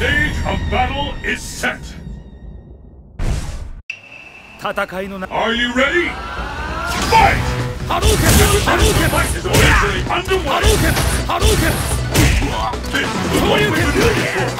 stage of battle is set. Are you ready? Fight! Hadouken! Hadouken! Fight is already underway! This is the way!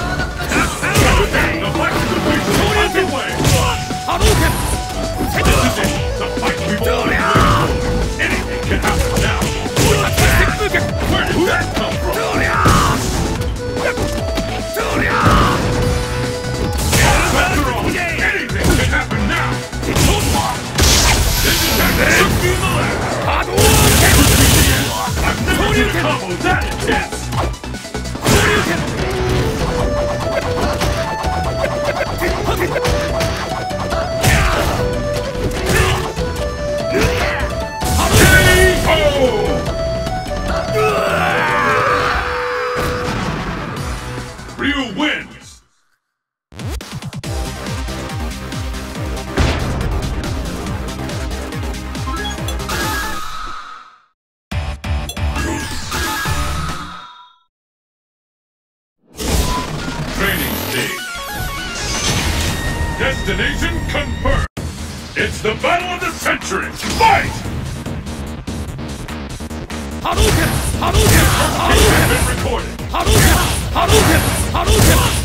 Ryu wins! Training stage. Destination confirmed! It's the battle of the century! Fight! Hadouken! Hadouken! Hadouken! Hadouken! Hadouken! ハローケンハローン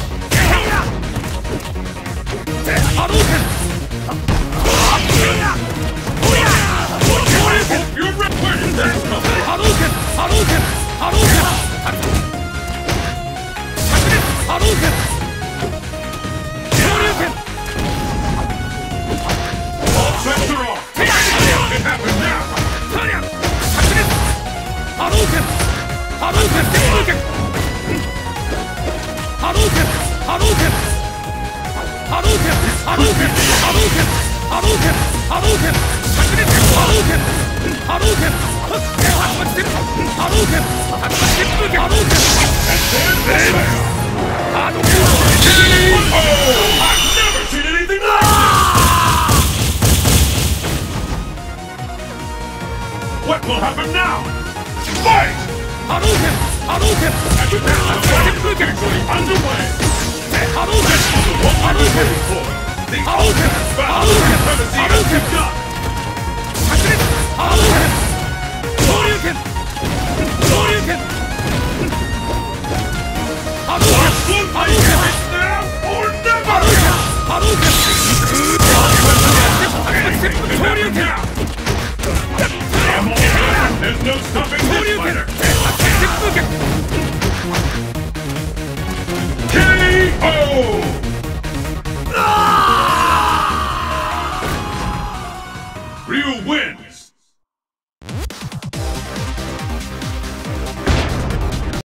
What will happen now? Fight! Hadouken! Hadouken! Everything is underway! ハローゼ